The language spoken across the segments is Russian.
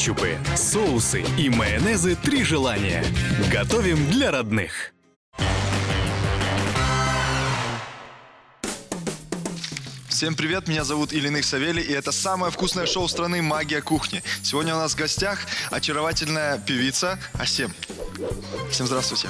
Кетчупы, соусы и майонезы «Три желания». Готовим для родных. Всем привет, меня зовут Ильиных Савелий, и это самое вкусное шоу страны «Магия кухни». Сегодня у нас в гостях очаровательная певица Асем. Всем здравствуйте.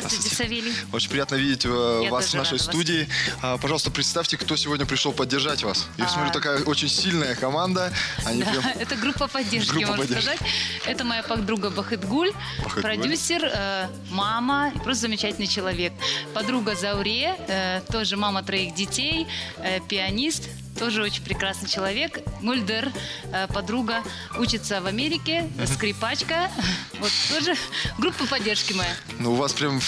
Здравствуйте, Савелий. Очень приятно видеть э, Я вас в нашей вас студии. А, пожалуйста, представьте, кто сегодня пришел поддержать вас. Я А. смотрю, такая очень сильная команда. Они Да, прям- это группа поддержки, Группа можно поддержки. сказать. Это моя подруга Бахытгуль, Бахытгуль. продюсер, э, мама, и просто замечательный человек. Подруга Зауре, э, тоже мама троих детей, э, пианист, тоже очень прекрасный человек. Мульдер, э, подруга, учится в Америке, скрипачка. Вот тоже группа поддержки моя. Ну, у вас прям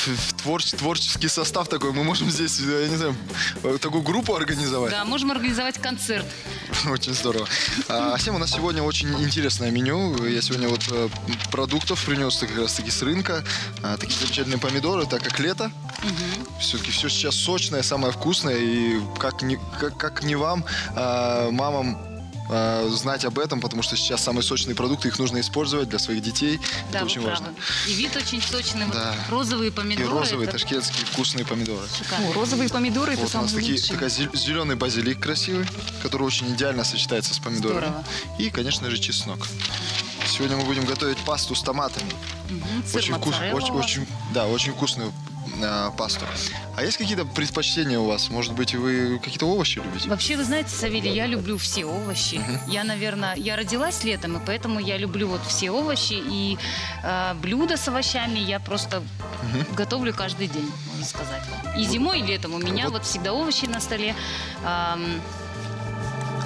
творч- творческий состав такой. Мы можем здесь, э, я не знаю, э, такую группу организовать. Да, можем организовать концерт. Очень здорово. А, Асем, у нас сегодня очень интересное меню. Я сегодня вот продуктов принес как раз таки с рынка. А, Такие замечательные помидоры, так как лето. Все-таки все сейчас сочное, самое вкусное. И как не, как, как не вам, а, мамам, а, знать об этом, потому что сейчас самые сочные продукты, их нужно использовать для своих детей. Да, Это очень правы. важно. И вид очень сочный. Вот Да. розовые И помидоры. розовые, это ташкентские вкусные помидоры. шикарно. О, розовые помидоры это Вот у нас самые такие, такая зеленый базилик красивый, который очень идеально сочетается с помидорами. Здорово. И, конечно же, чеснок. Сегодня мы будем готовить пасту с томатами. Сыр Очень, вкус- очень, очень- да, очень вкусную а, пасту. А есть какие-то предпочтения у вас? Может быть, вы какие-то овощи любите? Вообще, вы знаете, Савелий, я люблю все овощи. Я, наверное, я родилась летом, и поэтому я люблю вот все овощи. И э, блюда с овощами я просто готовлю каждый день, можно сказать. И зимой, и летом у меня Вот. вот, всегда овощи на столе. Ам,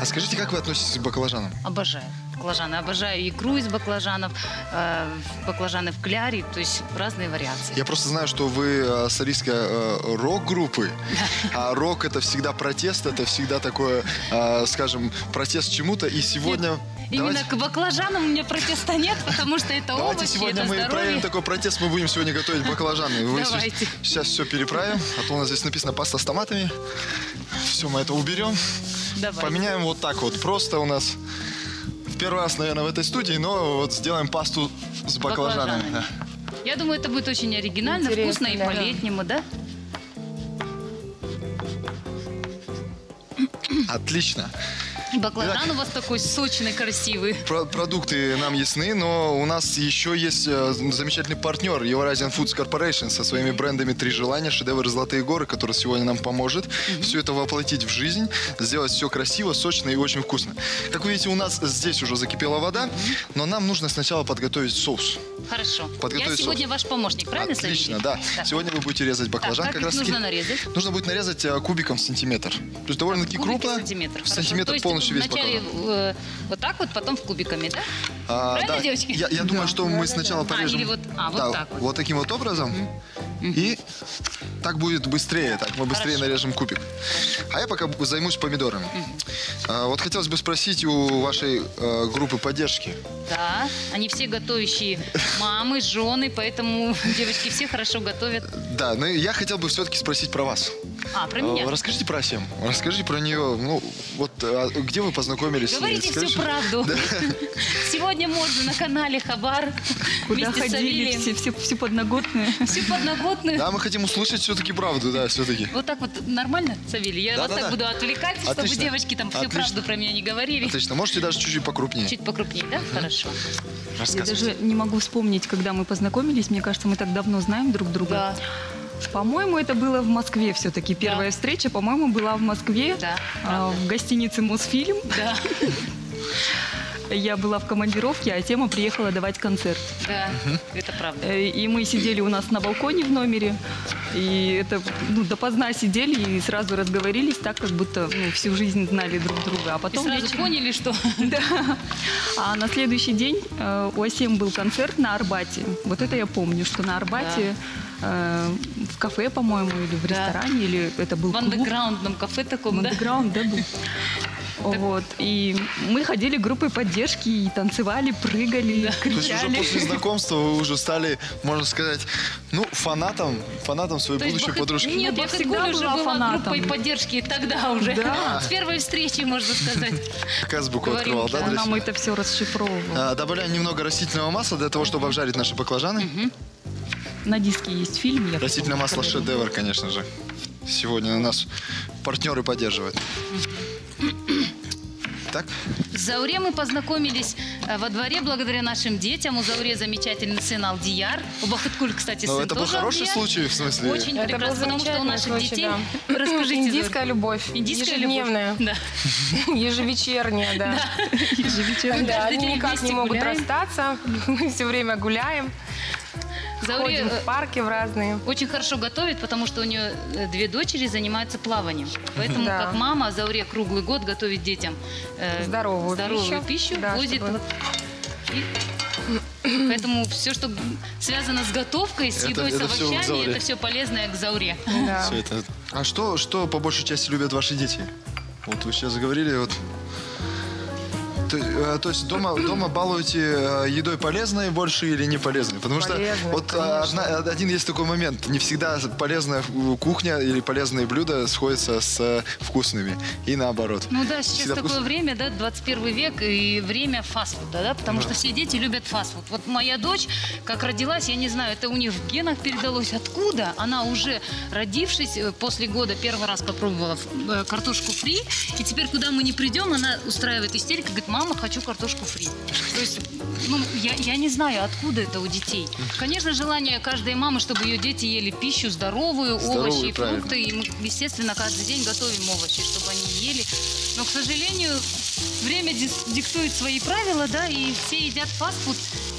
А скажите, как вы относитесь к баклажанам? обожаю баклажаны. Обожаю икру из баклажанов, э, баклажаны в кляре, то есть разные вариации. Я просто знаю, что вы э, солистка э, рок-группы, а рок это всегда протест, это всегда такое, скажем, протест чему-то. И сегодня... Именно к баклажанам у меня протеста нет, потому что это Давайте овощи, сегодня это мы здоровье. проявим такой протест, мы будем сегодня готовить баклажаны. Вы Давайте. сейчас все переправим, а то у нас здесь написано паста с томатами. Все, мы это уберем. Давай. Поменяем вот так вот. Просто у нас первый раз, наверное, в этой студии, но вот сделаем пасту с баклажанами. Баклажанами. Я думаю, это будет очень оригинально, Интересно, вкусно и да. по-летнему, да? Да. Отлично. И баклажан у вас такой сочный, красивый. Про- продукты нам ясны, но у нас еще есть э, замечательный партнер Eurasian Foods Corporation со своими брендами «Три желания», «Шедевр Золотые горы», который сегодня нам поможет все это воплотить в жизнь, сделать все красиво, сочно и очень вкусно. Как вы видите, у нас здесь уже закипела вода, но нам нужно сначала подготовить соус. Хорошо. Подготовить Я сегодня соус. ваш помощник, правильно, Отлично, Савелий? да. Сегодня вы будете резать баклажан Так, как как раз нужно нарезать? Нужно будет нарезать э, кубиком сантиметр. То есть довольно-таки крупно. сантиметр. Хорошо. сантиметр есть полностью весь вначале баклажан. э, вот так вот, потом в кубиками, да? А, Правильно, да, девочки? Я, я думаю, что мы сначала А, порежем. или вот- а, вот Да, так вот. таким вот образом. И так будет быстрее. Так мы быстрее Хорошо. нарежем кубик. А я пока займусь помидорами. А, вот хотелось бы спросить у вашей э, группы поддержки. Да, они все готовящие мамы, жены, поэтому девочки все хорошо готовят. Да, но я хотел бы все-таки спросить про вас. А, про А, меня. Расскажите про Асем. Расскажите про нее. Ну, вот а, где вы познакомились? Говорите всю правду. Сегодня можно на канале Хабар Куда вместе с ходили, Савелием. все, все, все подноготные. Подноготную. Да, мы хотим услышать все-таки правду, да, все-таки. Вот так вот нормально, Савелий? Я Да, вас да, так да. буду отвлекать, чтобы Отлично. девочки там всю Отлично. правду про меня не говорили. Отлично. Можете даже чуть-чуть покрупнее. Чуть покрупнее, да? Хорошо. Я даже не могу вспомнить, когда мы познакомились. Мне кажется, мы так давно знаем друг друга. По-моему, это было в Москве все-таки. Первая встреча, по-моему, была в Москве. Да, а, в гостинице Мосфильм. Да, Я была в командировке, а тема приехала давать концерт. да, это правда. Э, И мы сидели у нас на балконе в номере. И это ну, допоздна сидели и сразу разговорились так, как будто ну, всю жизнь знали друг друга. А И потом сразу вечером- поняли, что Да. А на следующий день э, у Асем был концерт на Арбате. Вот это я помню, что на Арбате э, в кафе, по-моему, или в Да. ресторане, или это был в клуб. андеграундном кафе таком, да? Андеграунд, да, был. Вот. И мы ходили группой поддержки и танцевали, прыгали, То есть уже кричали. после знакомства вы уже стали, можно сказать, ну, фанатом, фанатом своей То будущей подружки. Нет, Я Бахыткуль всегда уже была была фанатом. группой поддержки тогда уже. Да. С первой встречи, можно сказать. Казбуку Говорим, открывал, да, да, для Нам это все расшифровывало. А, Добавляем немного растительного масла для того, чтобы обжарить наши баклажаны. На диске есть фильм. Я Растительное масло шедевр, конечно же. Сегодня нас партнеры поддерживают. Так, С Зауре мы познакомились э, во дворе благодаря нашим детям. У Зауре замечательный сын Алдияр. У Бахыткуль, кстати, но сын Ну, это был тоже хороший Алдияр. случай, в смысле. Очень Это был прекрасно, потому что у наших случай, детей... да. Расскажите, Индийская любовь. Индийская ежедневная. любовь. Да. Ежевечерняя, да. Да, Каждый они день никак не могут расстаться. Мы все время гуляем, Зауре ходим э, в парки в разные. очень хорошо готовит, потому что у нее э, две дочери занимаются плаванием. Поэтому, Да. как мама, Зауре круглый год готовит детям э, Здоровую здоровую пищу. пищу, Да, возит чтобы- вот и- Поэтому все, что связано с готовкой, с Это- едой, с это к овощами, Зауре. это все полезное к Зауре. Да. Это. А что, что по большей части любят ваши дети? Вот вы сейчас заговорили, вот. То, э, то есть дома, дома балуете э, едой полезной больше или не полезной? Потому что Полезной, вот э, одна- один есть такой момент. Не всегда полезная кухня или полезные блюда сходятся с вкусными. И наоборот. Ну да, сейчас Всегда такое вкусно. время, да, 21 век, и время фастфуда, да, потому что все дети любят фастфуд. Вот моя дочь, как родилась, я не знаю, это у них в генах передалось, откуда она уже, родившись, после года первый раз попробовала картошку фри, и теперь, куда мы не придем, она устраивает истерику, говорит, мама, хочу картошку фри. То есть, ну, я, я не знаю, откуда это у детей. Конечно, желание каждой мамы, чтобы ее дети ели пищу здоровую, Здоровую, овощи и правильно. фрукты, и мы, естественно, каждый день готовим овощи, чтобы они ели. Но, к сожалению, время диктует свои правила, да, и все едят фастфуд.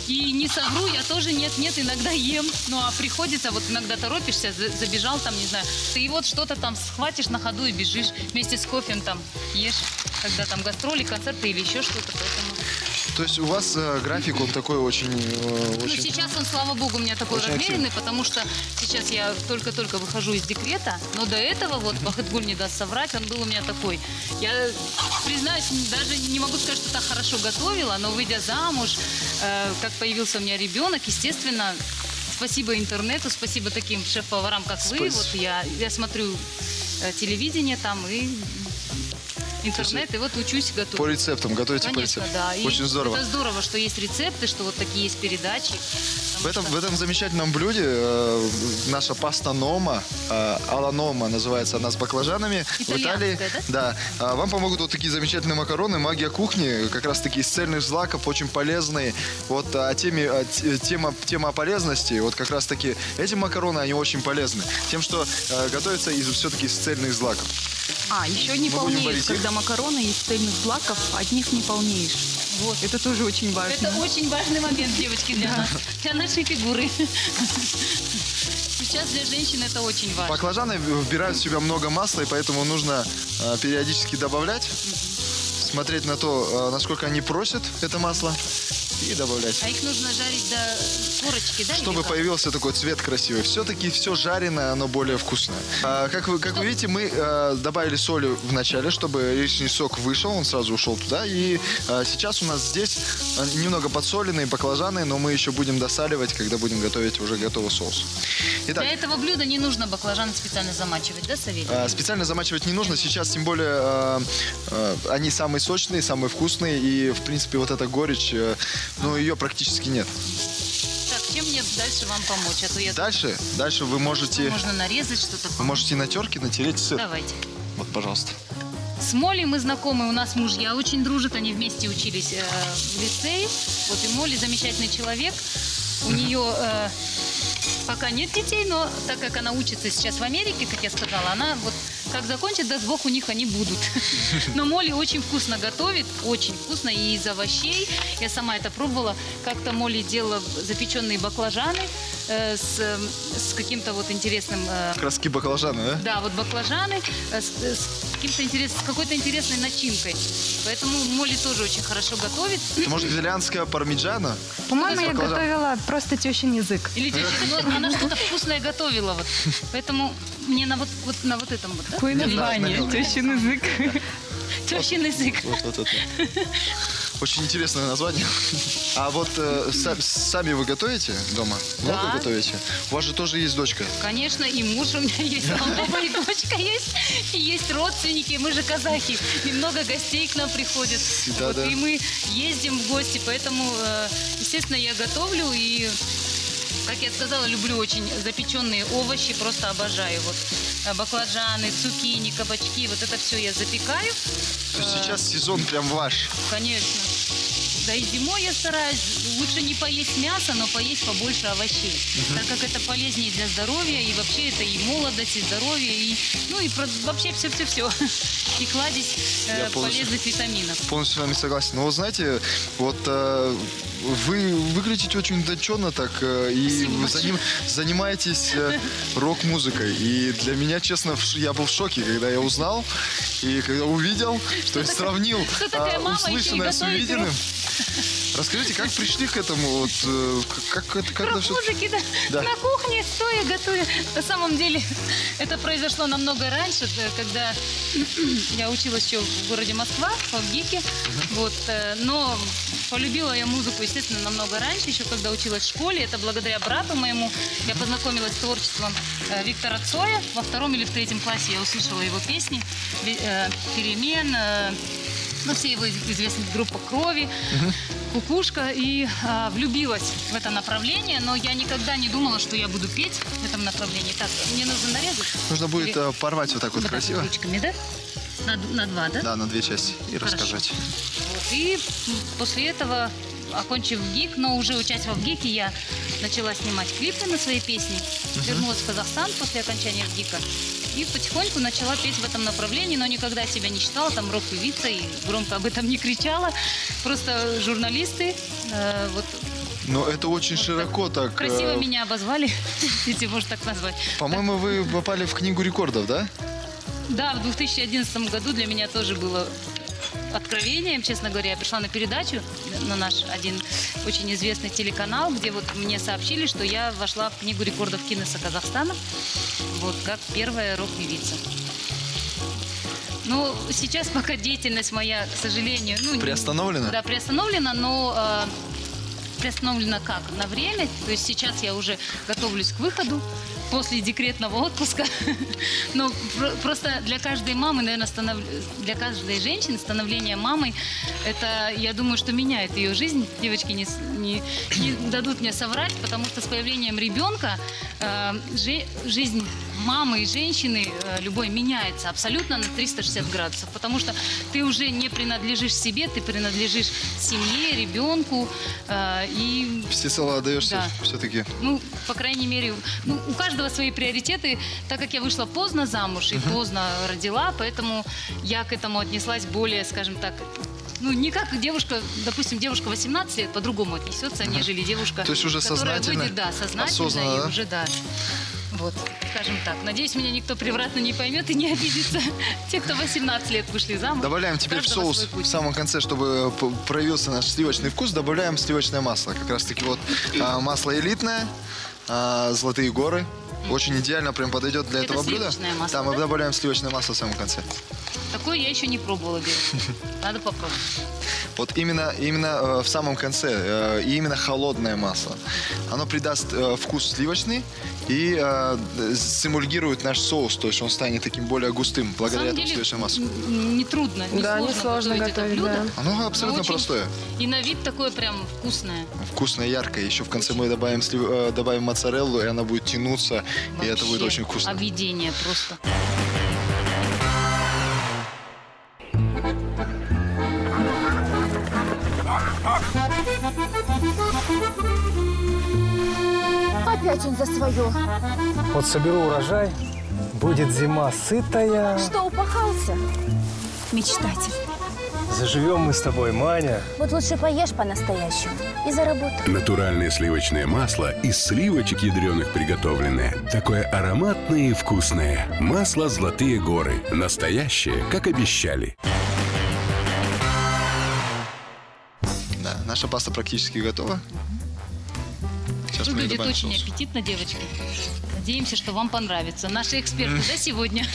И не совру, я тоже нет-нет, иногда ем. Ну, а приходится, вот иногда торопишься, за- забежал там, не знаю, ты вот что-то там схватишь на ходу и бежишь вместе с кофем там ешь, когда там гастроли, концерты или еще что-то, поэтому... То есть у вас э, график, он такой очень... э, Ну, очень... сейчас он, слава богу, у меня такой Очень размеренный, потому что сейчас я только-только выхожу из декрета, но до этого, вот, Бахытгуль не даст соврать, он был у меня такой. Я, признаюсь, даже не могу сказать, что так хорошо готовила, но выйдя замуж, э, как появился у меня ребенок, естественно, спасибо интернету, спасибо таким шеф-поварам, как вы. Спасибо. Вот я, я смотрю э, телевидение там и интернет, и вот учусь готовить. По рецептам, готовите по Конечно, рецептам. да. И Очень здорово. Это здорово, что есть рецепты, что вот такие есть передачи. В этом, что- в этом замечательном блюде э, наша паста нома, э, ала нома называется она с баклажанами. В Италии, да? да. А вам помогут вот такие замечательные макароны, магия кухни, как раз таки из цельных злаков, очень полезные. Вот а теме, а, т- тема, тема о полезности, вот как раз таки эти макароны, они очень полезны. Тем, что э, готовятся из, все-таки из цельных злаков. А, еще не Мы полнеешь, когда макароны из цельных злаков, от них не полнеешь. Вот. Это тоже очень важно. Это очень важный момент, девочки, для нас, для нашей фигуры. Сейчас для женщин это очень важно. Баклажаны вбирают в себя много масла, и поэтому нужно э, периодически добавлять, смотреть на то, э, насколько они просят это масло, и добавлять. А их нужно жарить до корочки, да? Чтобы появился такой цвет красивый. Все-таки все жареное, оно более вкусное. А, как, вы, как вы видите, мы э, добавили соли в начале, чтобы лишний сок вышел, он сразу ушел туда. И э, сейчас у нас здесь э, немного подсоленные баклажаны, но мы еще будем досаливать, когда будем готовить уже готовый соус. Итак, Для этого блюда не нужно баклажаны специально замачивать, да, Савелий? а, Специально замачивать не нужно. Сейчас, тем более, э, э, они самые сочные, самые вкусные. И, в принципе, вот эта горечь, ну, ее практически нет. Так, чем мне дальше вам помочь? А то я Дальше, дальше вы можете, можно нарезать что-то. вы можете на терке натереть сыр. Давайте. Вот, пожалуйста. С Молей мы знакомы, у нас мужья очень дружат, они вместе учились э, в лицее. Вот и Молли замечательный человек. У нее э, пока нет детей, но так как она учится сейчас в Америке, как я сказала, она вот как закончит, даст Бог, у них они будут. Но Молли очень вкусно готовит, очень вкусно, и из овощей. Я сама это пробовала. Как-то Молли делала запеченные баклажаны э, с, э, с каким-то вот интересным э, Краски баклажаны, да? да, вот баклажаны э, с, э, с каким-то интерес, с какой-то интересной начинкой. Поэтому Молли тоже очень хорошо готовит. Это, может, итальянская пармиджана? По-моему, я готовила просто тещин язык. Или теща, ну, она что-то вкусное готовила. Вот. Поэтому мне на вот, вот на вот этом вот. да? Какое название? Тещин язык. Тещин язык. Вот, вот, вот. Очень интересное название. А вот э, са- сами вы готовите дома? Много Да. готовите? У вас же тоже есть дочка. Конечно, и муж у меня есть, мама и дочка есть, и есть родственники, мы же казахи, и много гостей к нам приходят. Да, Вот, да. И мы ездим в гости, поэтому, э, естественно, я готовлю и, как я сказала, люблю очень запеченные овощи, просто обожаю. Вот э, баклажаны, цукини, кабачки, вот это все я запекаю, То есть сейчас сезон прям ваш. конечно. Да и зимой я стараюсь лучше не поесть мясо, но поесть побольше овощей. Так как это полезнее для здоровья, и вообще это и молодость, и здоровье, и, ну и про- вообще все-все-все. И кладезь э, полностью- полезных витаминов. Полностью с вами согласен. Но вы знаете, вот э, вы выглядите очень утонченно так, э, и заним- занимаетесь э, рок-музыкой. И для меня, честно, я был в шоке, когда я узнал, и когда увидел, то есть сравнил кто такая а, услышанное с увиденным. Расскажите, как пришли к этому? Вот, э, как, как это, как все... музыки, да, Да. на кухне стоя готовя. На самом деле это произошло намного раньше, когда я училась еще в городе Москва, в ГИКе. Вот, э, но полюбила я музыку, естественно, намного раньше, еще когда училась в школе. Это благодаря брату моему. Я познакомилась с творчеством э, Виктора Цоя. Во втором или в третьем классе я услышала его песни. Э, Перемен, э, ну, все его из- известные группа крови, кукушка, и а, влюбилась в это направление, но я никогда не думала, что я буду петь в этом направлении. Так, мне нужно нарезать. Нужно будет Или- порвать вот так вот вот так красиво. ручками, да? На, на два, да? Да, на две части и Хорошо. рассказать. Вот. И после этого, окончив ГИК, но уже учась в ГИКе, я начала снимать клипы на свои песни. Вернулась в Казахстан после окончания ГИКа. И потихоньку начала петь в этом направлении, но никогда себя не считала там рок-певица и громко об этом не кричала. Просто журналисты э, вот Но это очень широко так. э, красиво меня обозвали, если можно так назвать. По-моему, вы попали в книгу рекордов, да? Да, в 2011 году для меня тоже было откровением, честно говоря. Я пришла на передачу на наш один очень известный телеканал, где вот мне сообщили, что я вошла в книгу рекордов Гиннесса Казахстана, вот как первая рок-певица. Ну, сейчас пока деятельность моя, к сожалению... Ну, Приостановлена? Да, приостановлена, но э, приостановлена как? На время. То есть сейчас я уже готовлюсь к выходу после декретного отпуска. Но про- просто для каждой мамы, наверное, станов- для каждой женщины становление мамой, это, я думаю, что меняет ее жизнь. Девочки не, не- не дадут мне соврать, потому что с появлением ребенка э, жи- жизнь мамы и женщины э, любой меняется абсолютно на 360 градусов, потому что ты уже не принадлежишь себе, ты принадлежишь семье, ребенку, э, и Всецело отдаешься Да. все-таки. ну, по крайней мере, ну, у каждого свои приоритеты. Так как я вышла поздно замуж и поздно родила, поэтому я к этому отнеслась более, скажем так, ну, не как девушка, допустим, девушка 18 лет по-другому отнесется, нежели девушка, То есть уже которая сознательно, выйдет, да, сознательно осознанно, и да? уже, да. Вот, скажем так. Надеюсь, меня никто превратно не поймет и не обидится. Те, кто 18 лет вышли замуж. Добавляем теперь в соус в самом конце, чтобы проявился наш сливочный вкус, добавляем сливочное масло. Как раз таки вот а, масло элитное, а, золотые горы. Очень идеально прям подойдет для Это этого блюда. масло, Да, мы да? добавляем сливочное масло в самом конце. Такое я еще не пробовала делать. Надо попробовать. Вот именно, именно э, в самом конце, э, и именно холодное масло. Оно придаст э, вкус сливочный и э, симульгирует наш соус, то есть он станет таким более густым благодаря этому сливочному маслу. н- не трудно, не Да, сложно, несложно готовить, готовить, это блюдо. да. Оно абсолютно очень- простое. И на вид такое прям вкусное. Вкусное, яркое. Еще в конце мы добавим, слив- добавим моцареллу, и она будет тянуться, и это будет Вообще очень вкусно. Объедение просто. За свое. Вот соберу урожай, будет зима сытая. Что, упахался? Мечтатель. Заживем мы с тобой, Маня. Вот лучше поешь по-настоящему и заработай. Натуральное сливочное масло из сливочек ядреных приготовленное. Такое ароматное и вкусное. Масло «Золотые горы». Настоящее, как обещали. Да, наша паста практически готова. Выглядит добавим очень соус. аппетитно, девочки. Надеемся, что вам понравится. Наши эксперты, да, сегодня?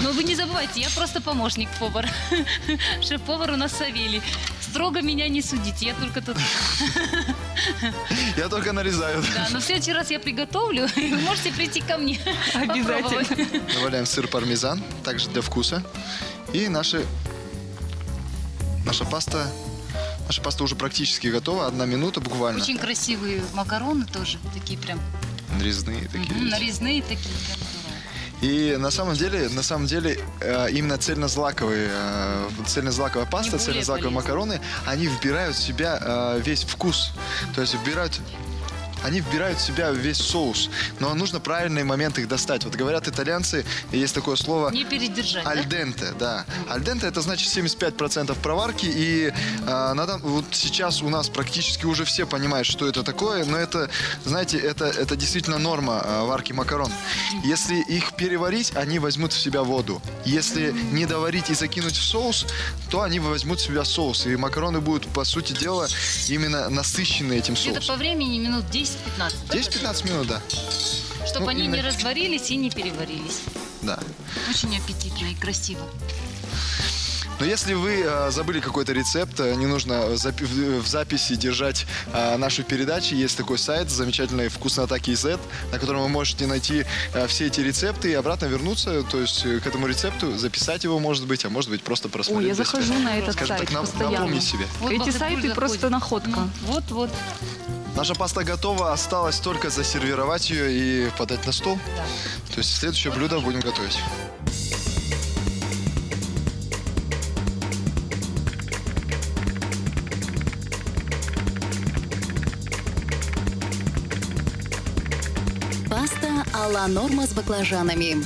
Но вы не забывайте, я просто помощник повара. Шеф-повар у нас Савелий. Строго меня не судите, я только тут... Я только нарезаю. Да, но в следующий раз я приготовлю, и вы можете прийти ко мне. Обязательно. Добавляем сыр пармезан, также для вкуса. И наши, наша паста, наша паста уже практически готова. Одна минута буквально. Очень красивые макароны тоже, такие прям Нарезные такие. видите. нарезные такие. прям. И на самом деле, на самом деле, э, именно цельнозлаковые, э, цельнозлаковая паста, цельнозлаковые полезны. макароны, они вбирают в себя э, весь вкус. То есть вбирают они вбирают в себя весь соус, но нужно правильные моменты их достать. Вот говорят итальянцы, есть такое слово Не передержать, да? Альденте, да. Альденте это значит 75% проварки, и э, надо, вот сейчас у нас практически уже все понимают, что это такое, но это, знаете, это, это действительно норма э, варки макарон. Если их переварить, они возьмут в себя воду. Если не доварить и закинуть в соус, то они возьмут в себя соус, и макароны будут, по сути дела, именно насыщены этим соусом. по времени минут 10-15. да? 10-15 минут, да. Чтобы ну, они именно- не разварились и не переварились. Да. Очень аппетитно и красиво. Но если вы э, забыли какой-то рецепт, э, не нужно запи- в в записи держать э, нашу передачу. Есть такой сайт замечательный «Вкуснотаки Z», на котором вы можете найти э, все эти рецепты и обратно вернуться, то есть э, к этому рецепту, записать его, может быть, а может быть, просто Ой, просмотреть. я для себя. захожу на этот Скажем сайт так, нап- постоянно. напомнить себе. Вот Эти сайты заходит. просто находка. Вот-вот. Наша паста готова, осталось только засервировать ее и подать на стол. Да. То есть следующее блюдо будем готовить. Паста а-ла норма с баклажанами.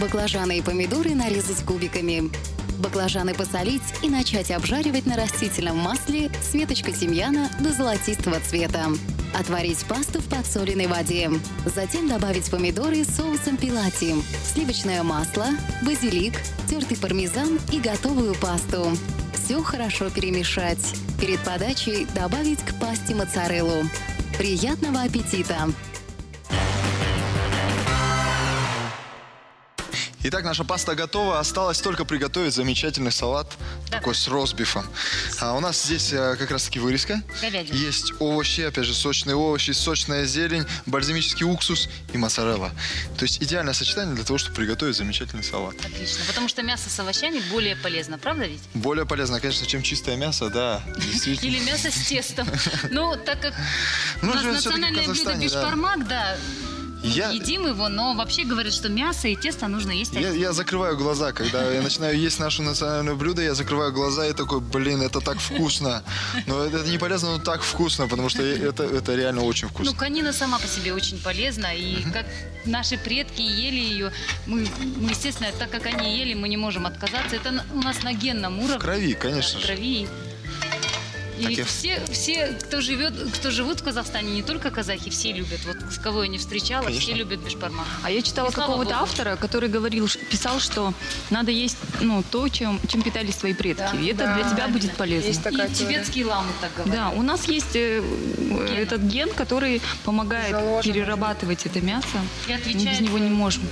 Баклажаны и помидоры нарезать кубиками. Баклажаны посолить и начать обжаривать на растительном масле с веточкой тимьяна до золотистого цвета. Отварить пасту в подсоленной воде. Затем добавить помидоры с соусом пилати, сливочное масло, базилик, тертый пармезан и готовую пасту. Все хорошо перемешать. Перед подачей добавить к пасте моцареллу. Приятного аппетита! Итак, наша паста готова. Осталось только приготовить замечательный салат, Да. такой с ростбифом. А у нас здесь э, как раз-таки вырезка. Говядина. Есть овощи, опять же, сочные овощи, сочная зелень, бальзамический уксус и моцарелла. То есть идеальное сочетание для того, чтобы приготовить замечательный салат. Отлично. Потому что мясо с овощами более полезно, правда ведь? Более полезно, конечно, чем чистое мясо, да. Или мясо с тестом. Ну, так как у Мы нас национальное блюдо Казахстане, да. Я, едим его, но вообще говорят, что мясо и тесто нужно есть я, я закрываю глаза, когда я начинаю есть наше национальное блюдо, я закрываю глаза и такой, блин, это так вкусно. Но это не полезно, но так вкусно, потому что это, это реально очень Ну, вкусно. конина сама по себе очень полезна, и как наши предки ели ее, мы, мы, естественно, так как они ели, мы не можем отказаться. Это у нас на генном уровне. В крови, конечно Да, в же. крови. И Так я- все, все, кто живет, кто живут в Казахстане, не только казахи, все любят. Вот с кого я не встречала, Конечно. все любят бешбармак. А я читала какого-то автора, который говорил, писал, что надо есть ну, то, чем, чем питались твои предки. Да, и это да, для тебя правильно. будет полезно. Есть такая и теория. тибетские ламы так говорят. Да, у нас есть э, э, этот ген, который помогает Заложен. перерабатывать это мясо. И Мы отвечает, без него не можем.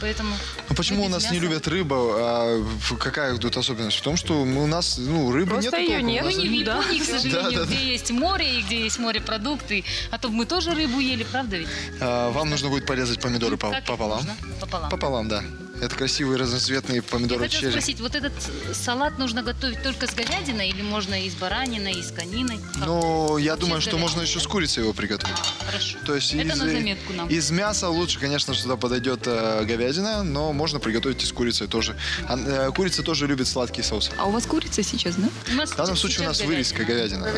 Поэтому Ну почему мы у нас не мяса. любят рыбу? А какая тут особенность? В том, что мы- у нас ну, рыбы Просто нету её толком. нет. Мы не в Да. Японии, к сожалению, Да, да, да. где есть море и где есть морепродукты. А то мы тоже рыбу ели, правда ведь? А, вам нужно будет порезать помидоры их пополам. Пополам. Пополам, да. Это красивые разноцветные Я помидоры хотела черри. спросить, вот этот салат нужно готовить только с говядиной или можно и с бараниной, и с кониной? Как? Ну, я Вообще думаю, что можно еще с курицей его приготовить. А, хорошо. То есть Это из, на заметку нам. из мяса лучше, конечно, сюда подойдет э, говядина, но можно приготовить и с курицей тоже. А, э, курица тоже любит сладкий соус. А у вас курица сейчас, да? В данном случае у нас вырезка говядина.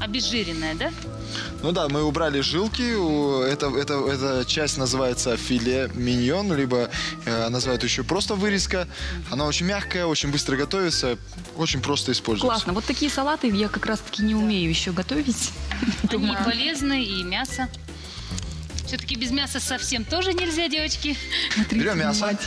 Обезжиренная, да? Ну да, мы убрали жилки. Это, это, эта часть называется филе миньон, либо э, называют еще просто вырезка. Она очень мягкая, очень быстро готовится, очень просто используется. Классно. Вот такие салаты я как раз-таки не умею еще готовить. Они полезны, и мясо. Все-таки без мяса совсем тоже нельзя, девочки. Берем мясо.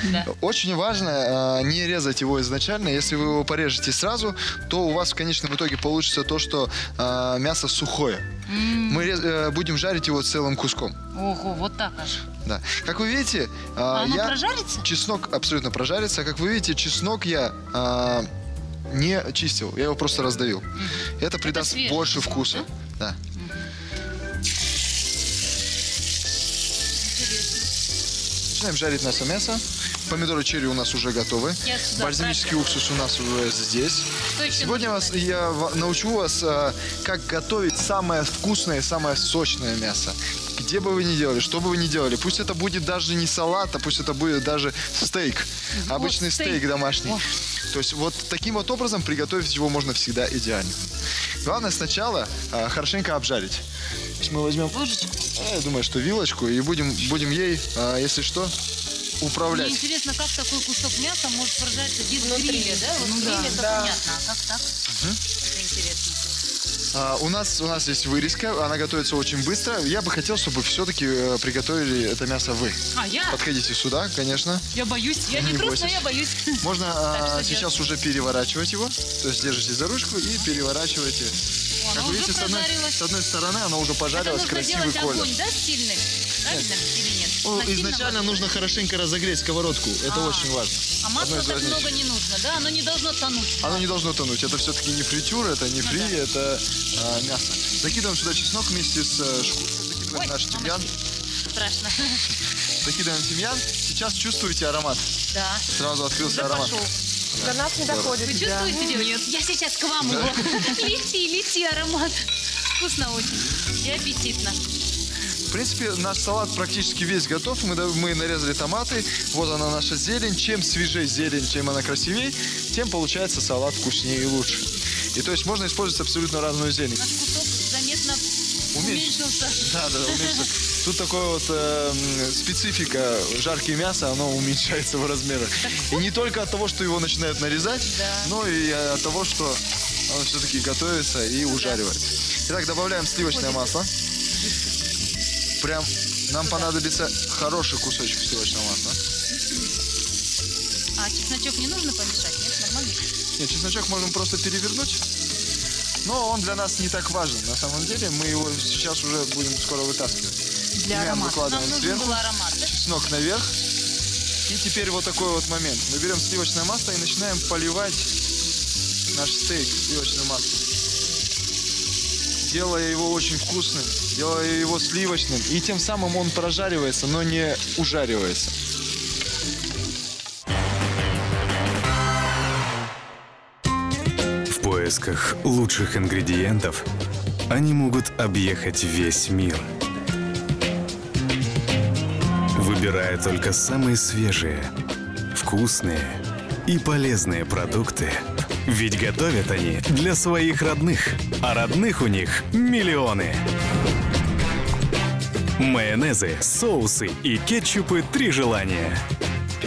Очень важно а, не резать его изначально. Если вы его порежете сразу, то у вас в конечном итоге получится то, что а, мясо сухое. Мы рез- э, будем жарить его целым куском. Ого, вот так аж. Да. Как вы видите, а, А я прожарится? чеснок абсолютно прожарится. Как вы видите, чеснок я а, не чистил, я его просто раздавил. Это придаст свежий больше вкуса. Да. Начинаем жарить наше мясо. Помидоры черри у нас уже готовы. Сюда Бальзамический уксус у нас уже здесь. Что Сегодня вас, я научу вас, а, как готовить самое вкусное, самое сочное мясо. Где бы вы ни делали, что бы вы ни делали, пусть это будет даже не салат, а пусть это будет даже стейк, обычный стейк. стейк домашний. О. То есть вот таким вот образом приготовить его можно всегда идеально. Главное сначала а, хорошенько обжарить. То есть мы возьмем, Ложечку. а, я думаю, что вилочку и будем, будем ей, а, если что, Мне управлять. интересно, как такой кусок мяса может прожариться без гриля, да? Вот Ну гриль да. это Да. понятно, а как так? Это интересно. А, у, нас, у нас есть вырезка, она готовится очень быстро. Я бы хотел, чтобы все-таки приготовили это мясо вы. А я? Подходите сюда, конечно. Я боюсь. Я не Не трус, но я боюсь. Можно а, сейчас уже переворачивать его. То есть держите за ручку и переворачиваете. Как вы видите, с одной, с одной стороны оно уже Это пожарилось, нужно красивый колер. огонь, да, сильный? Правильно или нет? Сильном изначально нужно хорошенько разогреть сковородку. Это А. очень важно. А масла так много не нужно, да? Оно не должно тонуть. Оно не должно тонуть. Это все-таки не фритюр, это Ну не фри, это а, мясо. Закидываем сюда чеснок вместе с э, шкуркой, закидываем Ой, наш тимьян. страшно. Закидываем тимьян. Сейчас чувствуете аромат. Да. Сразу открылся Уже аромат. пошел. До нас не доходит. Вы да. чувствуете, девочки? Я сейчас к вам его. Лети, лети, аромат. Вкусно очень. И аппетитно. В принципе, наш салат практически весь готов. Мы, мы нарезали томаты. Вот она наша зелень. Чем свежее зелень, чем она красивее, тем получается салат вкуснее и лучше. И то есть можно использовать абсолютно разную зелень. Наш кусок заметно Уменьшился. уменьшился. Да, да, уменьшится. Тут такое вот э, специфика. Жаркое мясо, оно уменьшается в размерах. И не только от того, что его начинают нарезать, Да. но и от того, что оно все-таки готовится и ужаривается. Итак, добавляем сливочное масло. Прям нам понадобится хороший кусочек сливочного масла. А чесночок не нужно помешать? Нет, нормально? Нет, чесночок можем просто перевернуть. Но он для нас не так важен. На самом деле мы его сейчас уже будем скоро вытаскивать. Для Тимьян аромата. Нам выкладываем нужен сверху. был аромат, да? чеснок наверх. И теперь вот такой вот момент. Мы берем сливочное масло и начинаем поливать наш стейк сливочным маслом. Делая его очень вкусным, делая его сливочным. И тем самым он прожаривается, но не ужаривается. В поисках лучших ингредиентов они могут объехать весь мир. Выбирая только самые свежие, вкусные и полезные продукты. Ведь готовят они для своих родных, а родных у них миллионы. Майонезы, соусы и кетчупы «Три желания».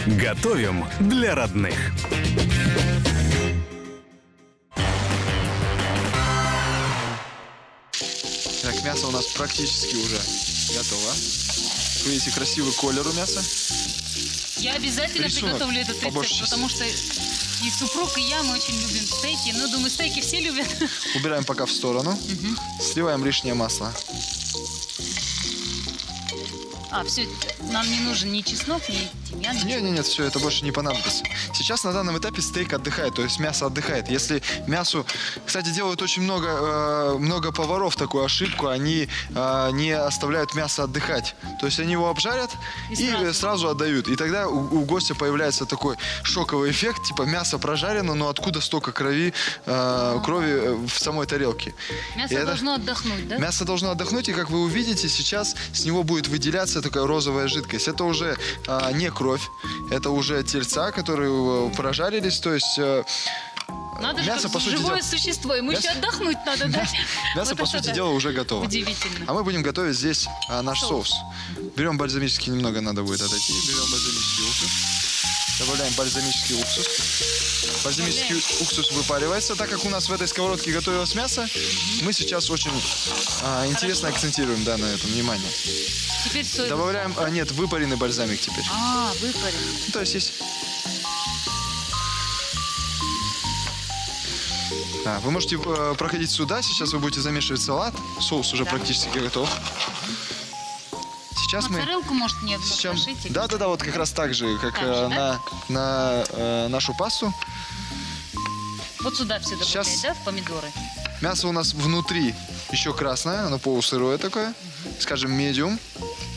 Готовим для родных. Так, мясо у нас практически уже готово. Видите красивый колер у мяса. Я обязательно Рисунок приготовлю этот рецепт, потому что и супруг, и я, мы очень любим стейки. Ну, думаю, стейки все любят. Убираем пока в сторону. Сливаем лишнее масло. А, все, нам не нужен ни чеснок, ни тимьян. Нет, нет, нет, все, это больше не понадобится. Сейчас на данном этапе стейк отдыхает, то есть мясо отдыхает. Если мясу, кстати, делают очень много, э, много поваров такую ошибку, они э, не оставляют мясо отдыхать. То есть они его обжарят И и, сразу. сразу отдают. И тогда у, у гостя появляется такой шоковый эффект, типа мясо прожарено, но откуда столько крови, э, крови э, в самой тарелке. Мясо И это- должно отдохнуть, да? Мясо должно отдохнуть, и как вы увидите, сейчас с него будет выделяться такая розовая жидкость. Это уже а, не кровь, это уже тельца, которые э, прожарились, то есть э, Надо же, мясо, как по сути живое дела- существо, ему Мясо- еще отдохнуть надо дать. мясо, Вот по сути да. дела, уже готово. Удивительно. А мы будем готовить здесь а, наш Соус. соус. Берем бальзамический, немного надо будет отойти, берем бальзамический уксус. Добавляем бальзамический уксус. Бальзамический уксус выпаривается, так как у нас в этой сковородке готовилось мясо. Мы сейчас очень а, интересно акцентируем да, на этом внимание. Теперь соевый Добавляем, а, нет, выпаренный бальзамик теперь. А, выпарен. Ну, то есть есть... А, вы можете э, проходить сюда, сейчас вы будете замешивать салат. Соус уже Да. практически готов. Сейчас мы... Моцарелку, может, не Сейчас... покрошите? Да, да, да, вот как раз так же, как Так же, э, да? на, на э, нашу пасту. Вот сюда все добавлять, Сейчас- да, в помидоры? Мясо у нас внутри еще красное, оно полусырое такое, скажем, медиум.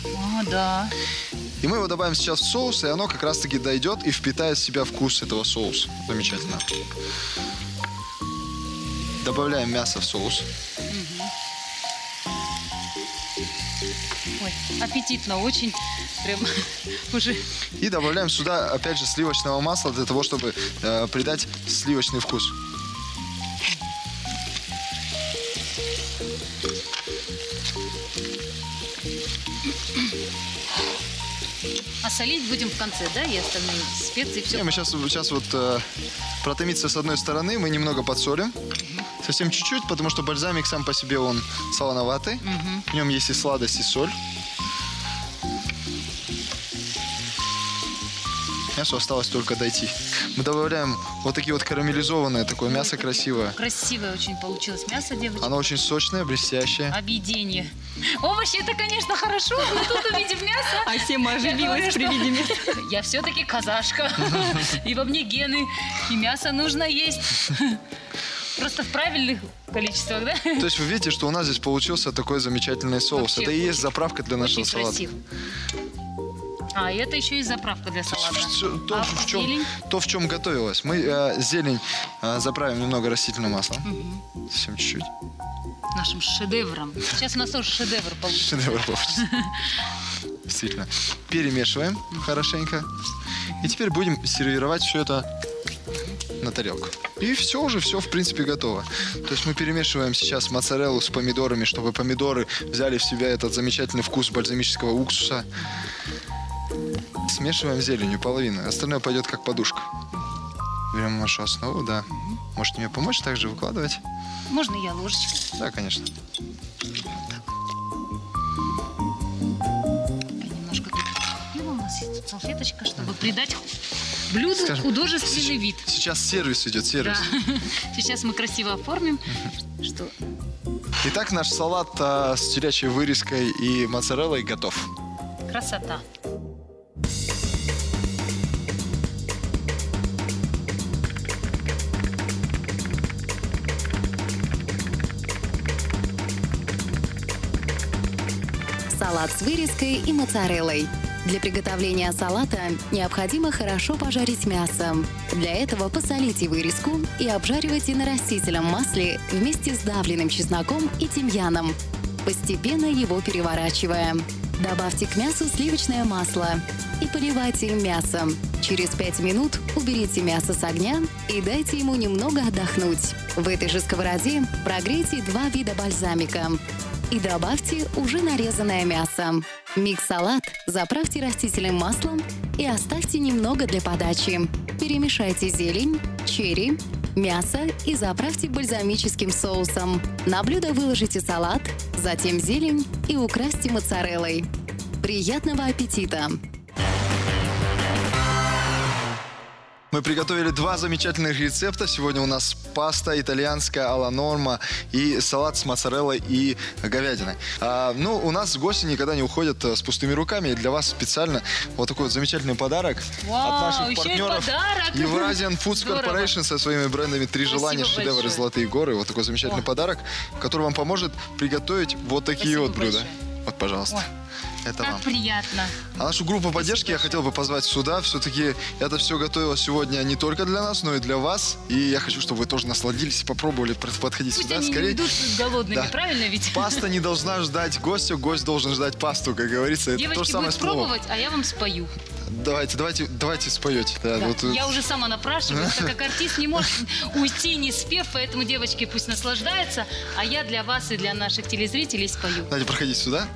О, да. И мы его добавим сейчас в соус, и оно как раз-таки дойдет и впитает в себя вкус этого соуса. Замечательно. Добавляем мясо в соус. Ой, аппетитно очень. Прям уже И добавляем сюда, опять же, сливочного масла для того, чтобы э, придать сливочный вкус. А солить будем в конце, да, и остальные специи, все. Не, мы сейчас, сейчас вот э, протомиться с одной стороны, мы немного подсолим. Совсем чуть-чуть, потому что бальзамик сам по себе он солоноватый. В нем есть и сладость, и соль. Мясу осталось только дойти. Мы добавляем вот такие вот карамелизованное такое мясо красивое. Красивое очень получилось мясо, девочки. Оно очень сочное, блестящее. Объедение. Овощи это, конечно, хорошо, но тут увидев мясо... А Сема оживилась при виде мяса. Я все-таки казашка. И во мне гены. И мясо нужно есть. Просто в правильных количествах, да? То есть вы видите, что у нас здесь получился такой замечательный соус. Вообще Это и есть заправка для нашего Очень салата. красиво. А, и это еще и заправка для салата. Всё- то, А в чем, зелень? то, в чем готовилось. Мы э, зелень э, заправим немного растительным маслом. Совсем чуть-чуть. Нашим шедевром. Сейчас у нас тоже шедевр получится. Шедевр получится. Действительно. Перемешиваем хорошенько. И теперь будем сервировать все это на тарелку. И все уже, все в принципе готово. То есть мы перемешиваем сейчас моцареллу с помидорами, чтобы помидоры взяли в себя этот замечательный вкус бальзамического уксуса. Смешиваем зеленью половину. Остальное пойдет как подушка. Берем нашу основу, да. Можете мне помочь также выкладывать? Можно я ложечкой? Да, конечно. Салфеточка, чтобы придать блюду Скажем, художественный вид. Сейчас сервис идет, сервис. Да. Сейчас мы красиво оформим, что Итак, наш салат а, с телячьей вырезкой и моцареллой готов. красота. Салат с вырезкой и моцареллой. Для приготовления салата необходимо хорошо пожарить мясо. Для этого посолите вырезку и обжаривайте на растительном масле вместе с давленным чесноком и тимьяном, постепенно его переворачивая. Добавьте к мясу сливочное масло и поливайте им мясо. Через 5 минут уберите мясо с огня и дайте ему немного отдохнуть. В этой же сковороде прогрейте два вида бальзамика и добавьте уже нарезанное мясо. Микс-салат заправьте растительным маслом и оставьте немного для подачи. Перемешайте зелень, черри, мясо и заправьте бальзамическим соусом. На блюдо выложите салат, затем зелень и украсьте моцареллой. Приятного аппетита! Мы приготовили два замечательных рецепта. Сегодня у нас паста итальянская алла норма и салат с моцареллой и говядиной. А, ну, у нас гости никогда не уходят э, с пустыми руками. И для вас специально вот такой вот замечательный подарок Вау, от наших еще и партнеров подарок. Eurasian Food Здорово. Corporation со своими брендами «Три Спасибо желания», «Шедевры», большое. «Золотые горы». Вот такой замечательный О. подарок, который вам поможет приготовить вот такие Спасибо вот блюда. большое. Вот, пожалуйста. Это Как вам. приятно. А нашу группу поддержки я хотел бы позвать сюда. Все-таки это все готовилось сегодня не только для нас, но и для вас. И я хочу, чтобы вы тоже насладились и попробовали пр- подходить Пусть сюда они скорее. не идут голодными, Да. правильно ведь? Паста не должна ждать гостя, гость должен ждать пасту, как говорится. Это то Девочки же самое будут слово. пробовать, а я вам спою. Давайте, давайте, давайте споете. Да, Да. вот, э, Я уже сама напрашиваюсь, так как артист не может уйти, не спев, поэтому девочки пусть наслаждаются, а я для вас и для наших телезрителей спою. Давайте проходите сюда.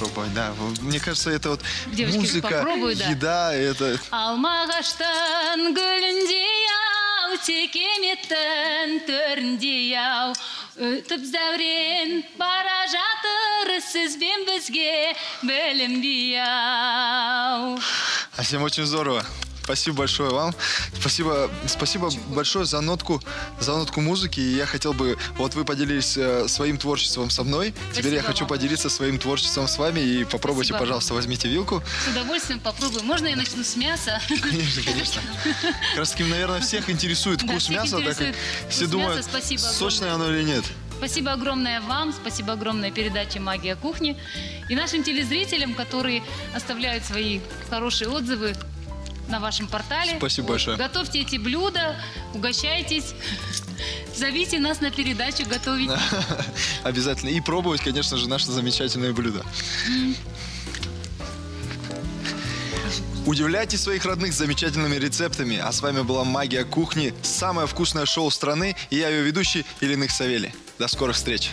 попробовать, да. Вот Мне кажется, это вот Девочки, музыка, попробуй, да. еда, это... Алмағаштан гүлінде ау текеметтің төрінде ау өтіп зәурен бара жатыр сізбен бізге білінбей ау А всем очень здорово. Спасибо большое вам. Спасибо, спасибо большое за нотку, за нотку музыки. И я хотел бы, вот вы поделились э, своим творчеством со мной. Теперь я Спасибо хочу вам. поделиться своим творчеством с вами. И попробуйте, Спасибо. пожалуйста, возьмите вилку. С удовольствием попробую. Можно я начну с мяса? Конечно, конечно. Как раз таки, наверное, всех интересует вкус мяса, так интересует все вкус думают. Спасибо сочное оно или нет. Спасибо огромное вам, спасибо огромное передаче «Магия кухни» и нашим телезрителям, которые оставляют свои хорошие отзывы на вашем портале. Спасибо большое. Готовьте эти блюда, угощайтесь, зовите нас на передачу готовить. Обязательно. И пробовать, конечно же, наше замечательное блюдо. Удивляйте своих родных замечательными рецептами. А с вами была «Магия кухни», самое вкусное шоу страны. И я ее ведущий Ильиных Савели. До скорых встреч.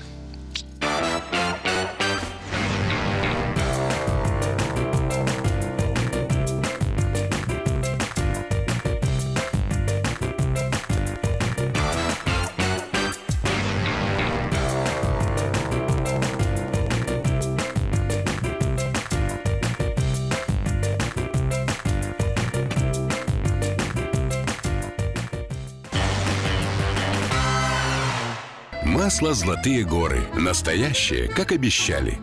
Масло «Золотые горы». Настоящее, как обещали.